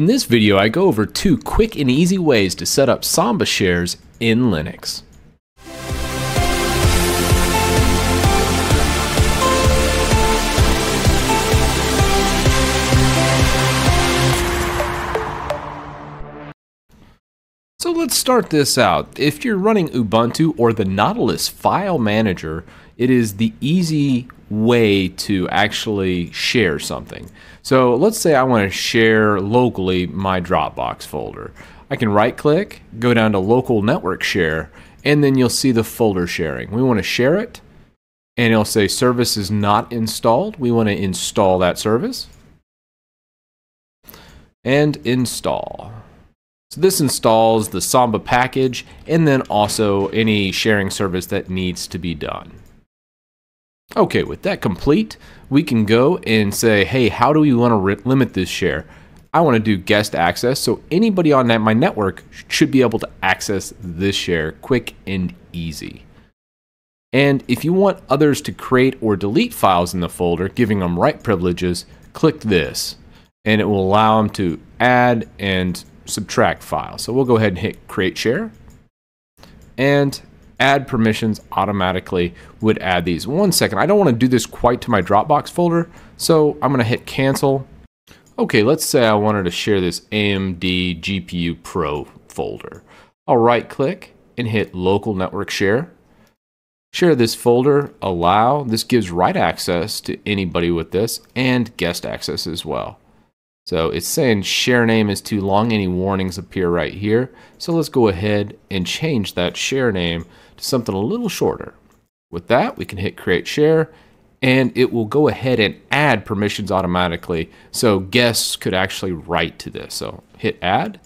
In this video, I go over two quick and easy ways to set up Samba shares in Linux. So let's start this out. If you're running Ubuntu or the Nautilus file manager, it is the easy way to actually share something. So let's say I want to share locally my Dropbox folder. I can right click, go down to local network share, and then you'll see the folder sharing. We want to share it, and it'll say service is not installed. We want to install that service. And install. So this installs the Samba package and then also any sharing service that needs to be done. Okay, with that complete, we can go and say, hey, how do we want to limit this share? I want to do guest access, so anybody on my network should be able to access this share quick and easy. And if you want others to create or delete files in the folder, giving them write privileges, click this, and it will allow them to add and subtract files. So we'll go ahead and hit create share and add permissions automatically would add these. One second, I don't want to do this quite to my Dropbox folder, so I'm going to hit cancel. Okay, let's say I wanted to share this AMD GPU Pro folder. I'll right click and hit local network share. Share this folder, allow. This gives write access to anybody with this and guest access as well. So it's saying share name is too long. Any warnings appear right here. So let's go ahead and change that share name to something a little shorter. With that, we can hit create share and it will go ahead and add permissions automatically. So guests could actually write to this. So hit add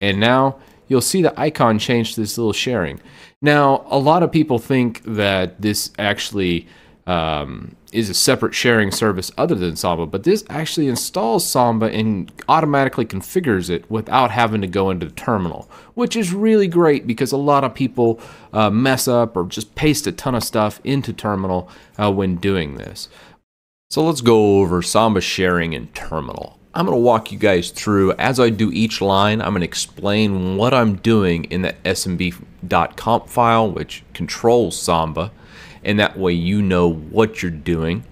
and now you'll see the icon change to this little sharing. Now, a lot of people think that this actually um, is a separate sharing service other than Samba, but this actually installs Samba and automatically configures it without having to go into the terminal, which is really great because a lot of people uh, mess up or just paste a ton of stuff into terminal uh, when doing this. So let's go over Samba sharing in terminal. I'm going to walk you guys through as I do each line. I'm going to explain what I'm doing in the smb.conf file, which controls Samba and that way you know what you're doing.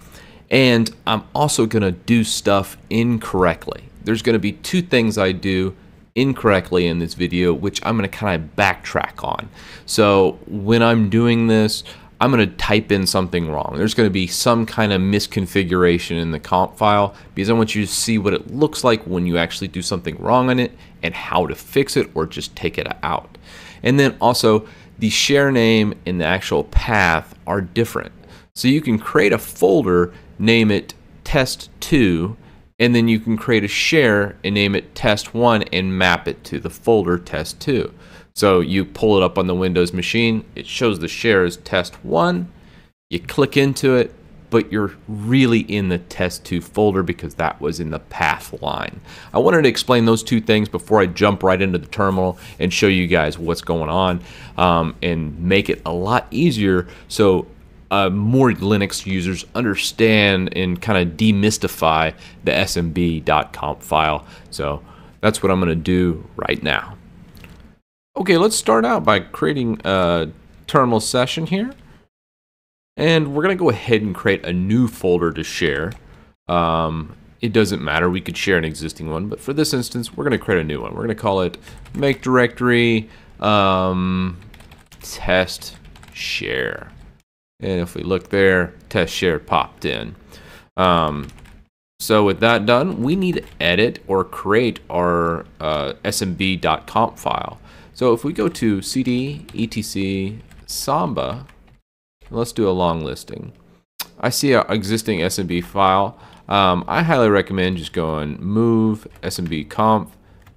And I'm also going to do stuff incorrectly. There's going to be two things I do incorrectly in this video, which I'm going to kind of backtrack on. So when I'm doing this, I'm going to type in something wrong. There's going to be some kind of misconfiguration in the conf file because I want you to see what it looks like when you actually do something wrong on it and how to fix it or just take it out. And then also, the share name and the actual path are different. So you can create a folder, name it test2, and then you can create a share and name it test1 and map it to the folder test2. So you pull it up on the Windows machine, it shows the share as test1, you click into it, but you're really in the test2 folder because that was in the path line. I wanted to explain those two things before I jump right into the terminal and show you guys what's going on um, and make it a lot easier so uh, more Linux users understand and kind of demystify the smb.conf file. So that's what I'm going to do right now. Okay, let's start out by creating a terminal session here. And we're going to go ahead and create a new folder to share. Um, it doesn't matter, we could share an existing one, but for this instance, we're going to create a new one. We're going to call it make directory um, test share. And if we look there, test share popped in. Um, so with that done, we need to edit or create our uh, smb.conf file. So if we go to cd etc samba Let's do a long listing. I see our existing SMB file. Um, I highly recommend just going move smb.conf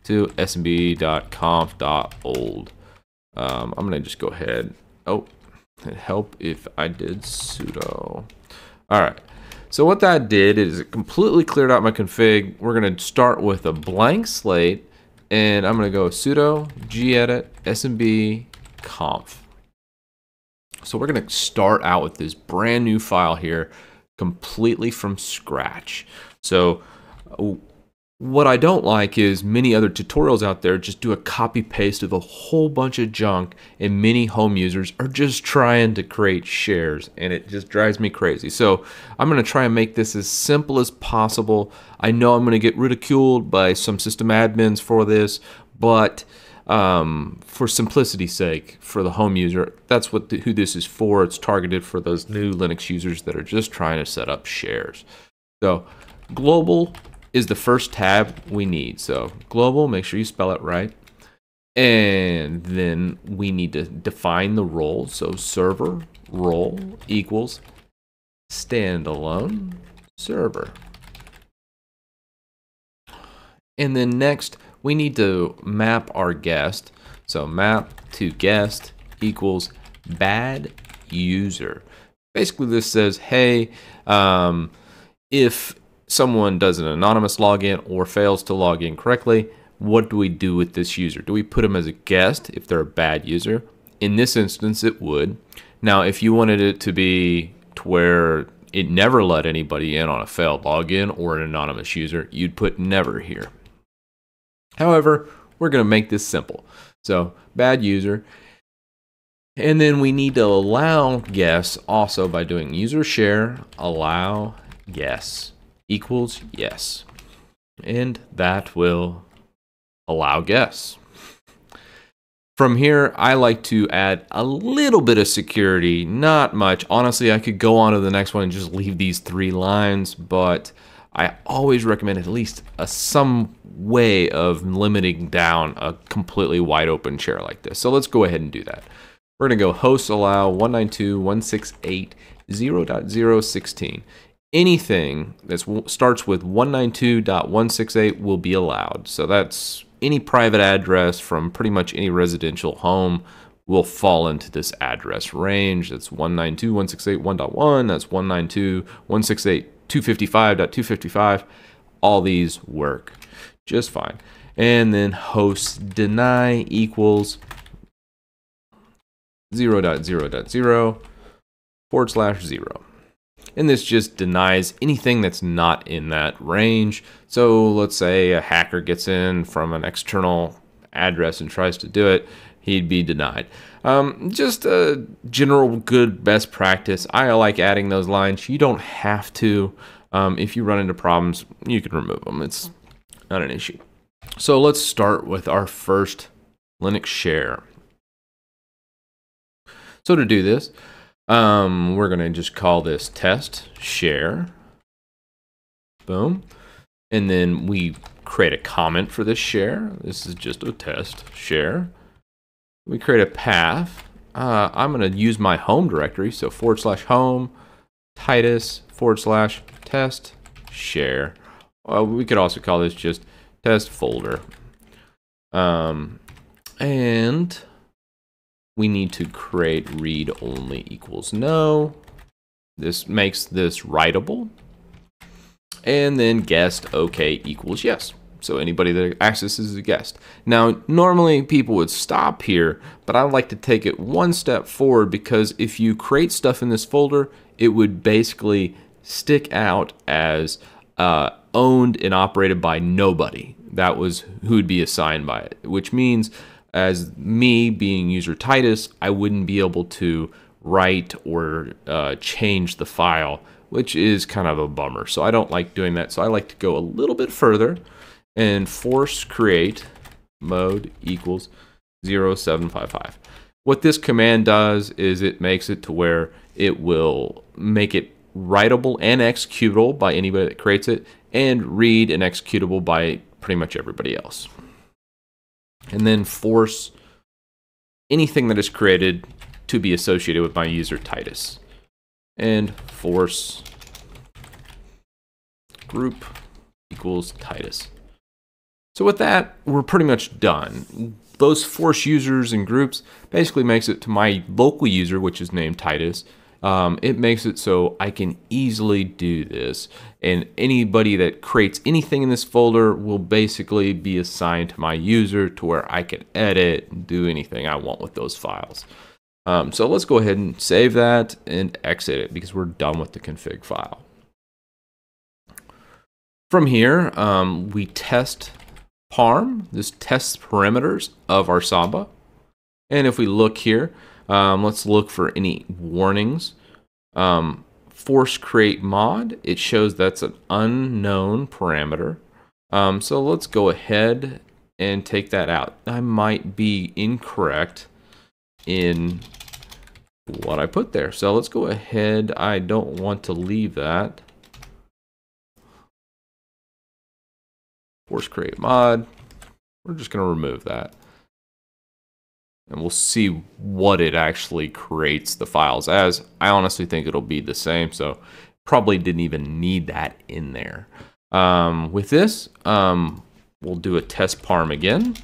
to smb.conf.old. Um, I'm to just go ahead. Oh, help if I did sudo. All right. So what that did is it completely cleared out my config. We're to start with a blank slate and I'm to go sudo gedit smb conf. So we're going to start out with this brand new file here completely from scratch. So What I don't like is many other tutorials out there just do a copy paste of a whole bunch of junk, and many home users are just trying to create shares, and it just drives me crazy. So I'm going to try and make this as simple as possible. I know I'm going to get ridiculed by some system admins for this, but um, for simplicity's sake, for the home user, that's what the, who this is for. It's targeted for those new Linux users that are just trying to set up shares. So global is the first tab we need. So global, make sure you spell it right. And then we need to define the role. So server role equals standalone server. And then next, we need to map our guest. So map to guest equals bad user. Basically, this says, hey, um, if someone does an anonymous login or fails to log in correctly, what do we do with this user? Do we put them as a guest if they're a bad user? In this instance, it would. Now, if you wanted it to be to where it never let anybody in on a failed login or an anonymous user, you'd put never here. However, we're going to make this simple. So, bad user. And then we need to allow guests also by doing user share allow guests equals yes. And that will allow guess. From here, I like to add a little bit of security, not much. Honestly, I could go on to the next one and just leave these three lines, but I always recommend at least a, some way of limiting down a completely wide open share like this. So let's go ahead and do that. We're going to go host allow 192.168.0.016 anything that starts with 192.168 will be allowed. So that's any private address from pretty much any residential home will fall into this address range. That's 192.168.1.1. That's 192.168.255.255. All these work just fine. And then host deny equals 0.0.0 forward slash 0 and this just denies anything that's not in that range. So let's say a hacker gets in from an external address and tries to do it, he'd be denied. Um, just a general good best practice. I like adding those lines. You don't have to. Um, if you run into problems, you can remove them. It's not an issue. So let's start with our first Linux share. So to do this, um, we're going to just call this test share. Boom. And then we create a comment for this share. This is just a test share. We create a path. Uh, I'm going to use my home directory. So forward slash home, Titus, forward slash test share. Well, we could also call this just test folder. Um, and we need to create read only equals no. This makes this writable. And then guest okay equals yes. So anybody that accesses a guest. Now, normally people would stop here, but I like to take it one step forward because if you create stuff in this folder, it would basically stick out as uh, owned and operated by nobody. That was who would be assigned by it, which means as me being user Titus, I wouldn't be able to write or uh, change the file, which is kind of a bummer. So I don't like doing that. So I like to go a little bit further and force create mode equals 0755. What this command does is it makes it to where it will make it writable and executable by anybody that creates it and read and executable by pretty much everybody else and then force anything that is created to be associated with my user Titus. And force group equals Titus. So with that, we're pretty much done. Those force users and groups basically makes it to my local user, which is named Titus, um, it makes it so I can easily do this. And anybody that creates anything in this folder will basically be assigned to my user to where I can edit and do anything I want with those files. Um, so let's go ahead and save that and exit it because we're done with the config file. From here, um, we test parm. This tests parameters of our Samba. And if we look here, um, let's look for any warnings. Um, force create mod, it shows that's an unknown parameter. Um, so let's go ahead and take that out. I might be incorrect in what I put there. So let's go ahead. I don't want to leave that. Force create mod. We're just going to remove that. And we'll see what it actually creates the files as. I honestly think it'll be the same, so probably didn't even need that in there. Um, with this, um, we'll do a testparm again.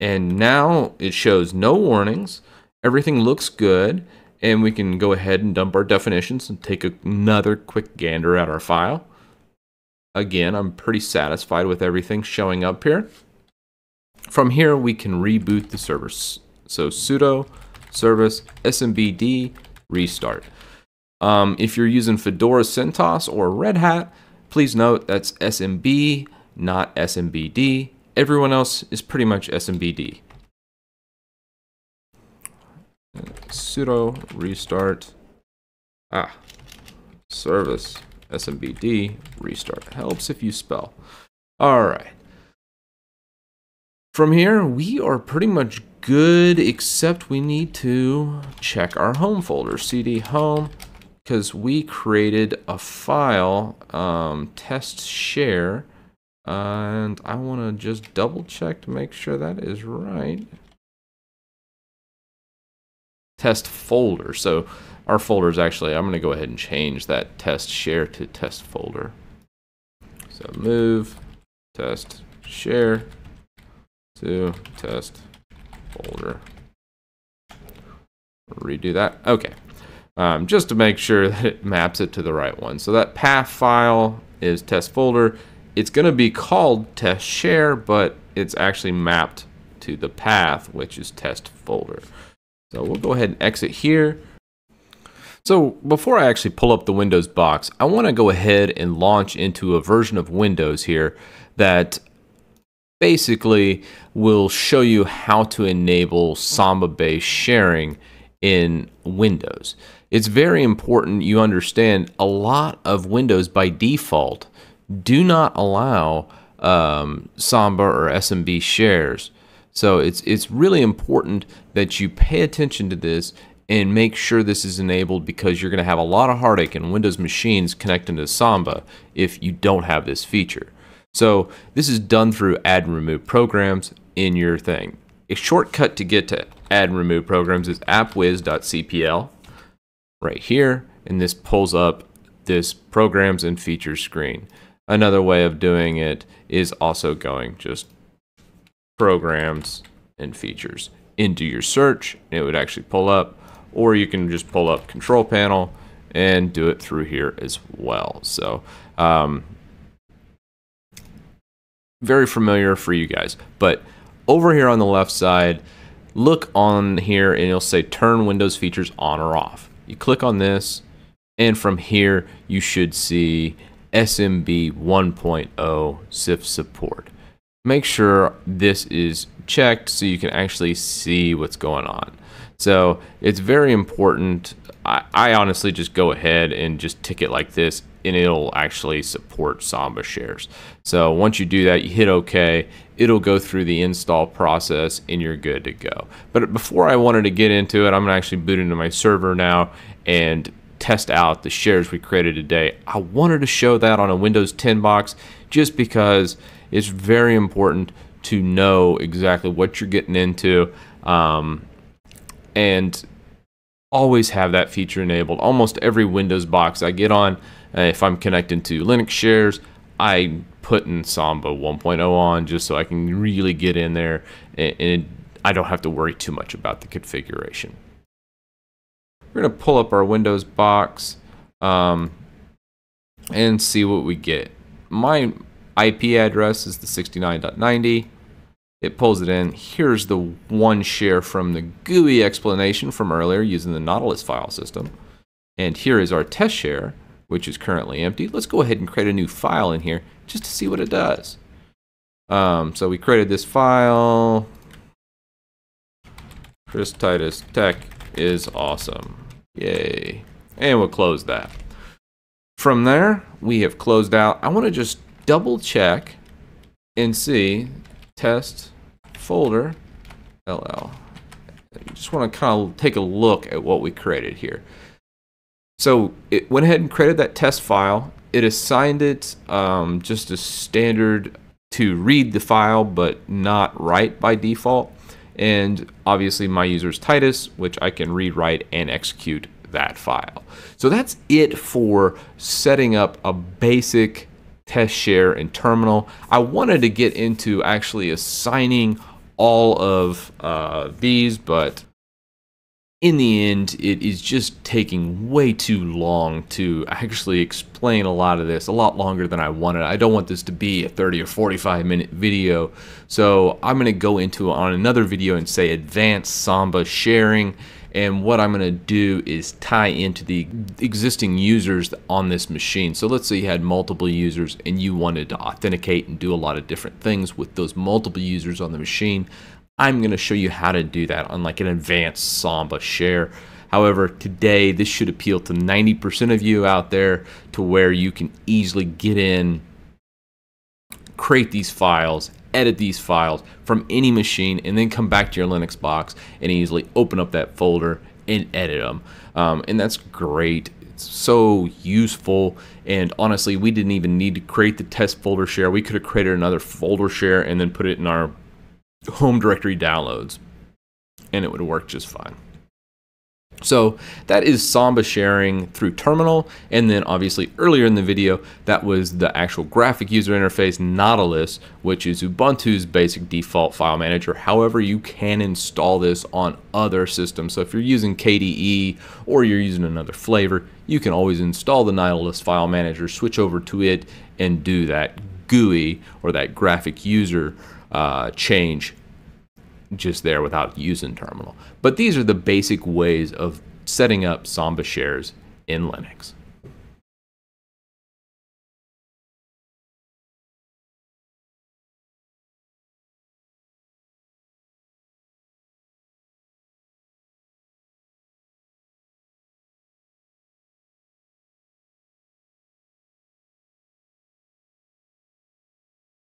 And now it shows no warnings. Everything looks good. And we can go ahead and dump our definitions and take another quick gander at our file. Again, I'm pretty satisfied with everything showing up here. From here, we can reboot the service. So sudo service smbd restart. Um, if you're using Fedora CentOS or Red Hat, please note that's SMB, not SMBD. Everyone else is pretty much SMBD. sudo restart ah service SMBD restart helps if you spell. All right. From here, we are pretty much good, except we need to check our home folder, cd home, because we created a file, um, test share, and I want to just double check to make sure that is right test folder. So our folder is actually, I'm going to go ahead and change that test share to test folder. So move test share to test folder. Redo that. Okay. Um, just to make sure that it maps it to the right one. So that path file is test folder. It's going to be called test share, but it's actually mapped to the path, which is test folder. So we'll go ahead and exit here. So before I actually pull up the Windows box, I want to go ahead and launch into a version of Windows here that basically will show you how to enable Samba-based sharing in Windows. It's very important you understand a lot of Windows by default do not allow um, Samba or SMB shares. So it's it's really important that you pay attention to this and make sure this is enabled because you're going to have a lot of heartache in Windows machines connecting to Samba if you don't have this feature. So this is done through add and remove programs in your thing. A shortcut to get to add and remove programs is appwiz.cpl right here and this pulls up this programs and features screen. Another way of doing it is also going just programs and features into your search. It would actually pull up, or you can just pull up control panel and do it through here as well. So, um, very familiar for you guys. But over here on the left side, look on here and you'll say turn Windows features on or off. You click on this, and from here you should see SMB 1.0 CIFS support make sure this is checked so you can actually see what's going on. So it's very important. I, I, honestly just go ahead and just tick it like this and it'll actually support Samba shares. So once you do that, you hit OK, it'll go through the install process and you're good to go. But before I wanted to get into it, I'm gonna actually boot into my server now and test out the shares we created today. I wanted to show that on a Windows 10 box just because it's very important to know exactly what you're getting into um, and always have that feature enabled. Almost every Windows box I get on, uh, if I'm connecting to Linux shares, I put in Samba 1.0 on just so I can really get in there and, and I don't have to worry too much about the configuration. We're going to pull up our Windows box um, and see what we get. My IP address is the 69.90. It pulls it in. Here's the one share from the GUI explanation from earlier using the Nautilus file system. And here is our test share, which is currently empty. Let's go ahead and create a new file in here just to see what it does. Um, so we created this file. Chris Titus Tech is awesome. Yay. And we'll close that. From there, we have closed out. I want to just double check and see test folder ll. I just want to kind of take a look at what we created here. So it went ahead and created that test file. It assigned it um, just a standard to read the file, but not write by default. And obviously my user is Titus, which I can read, write, and execute that file. So that's it for setting up a basic test share and terminal. I wanted to get into actually assigning all of uh, these, but in the end, it is just taking way too long to actually explain a lot of this, a lot longer than I wanted. I don't want this to be a 30 or 45 minute video, so I'm going to go into it on another video and say advanced Samba sharing and what I'm going to do is tie into the existing users on this machine. So let's say you had multiple users and you wanted to authenticate and do a lot of different things with those multiple users on the machine. I'm going to show you how to do that on like an advanced Samba share. However, today this should appeal to 90% of you out there to where you can easily get in, create these files, edit these files from any machine, and then come back to your Linux box and easily open up that folder and edit them. Um, and that's great. It's so useful. And honestly, we didn't even need to create the test folder share. We could have created another folder share and then put it in our home directory downloads, and it would work just fine. So that is Samba sharing through terminal. And then obviously earlier in the video, that was the actual graphic user interface Nautilus, which is Ubuntu's basic default file manager. However, you can install this on other systems. So if you're using KDE or you're using another flavor, you can always install the Nautilus file manager, switch over to it and do that GUI or that graphic user uh, change just there without using terminal. But these are the basic ways of setting up Samba shares in Linux.